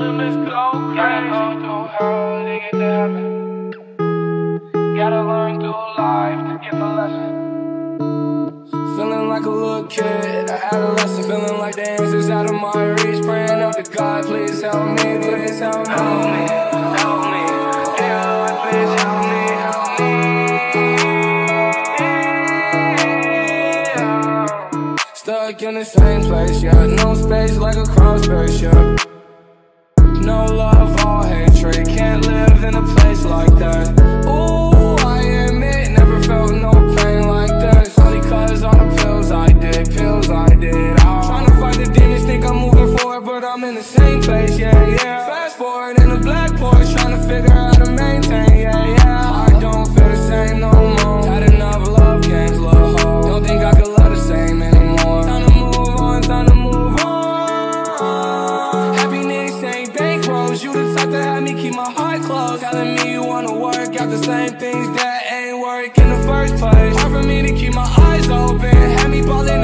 limits go crazy. Gotta go through hell to get to heaven. Gotta learn through life to get the lesson. Feeling like a little kid, I had a lesson. Feeling like the answers out of my reach. Praying up to God, please help me, please help me. Help me, help me. Please help me, help me. Stuck in the same place, yeah. No space like a cross spaceship no love, all hatred. Can't live in a place like that. Ooh, I admit, never felt no pain like this Only cause all the pills I did, pills I did. Oh. Trying to fight the demons, think I'm moving forward But I'm in the same place, yeah, yeah. got me, keep my heart closed Telling me you wanna work out the same things that ain't work in the first place. Hard for me to keep my eyes open Had me ballin'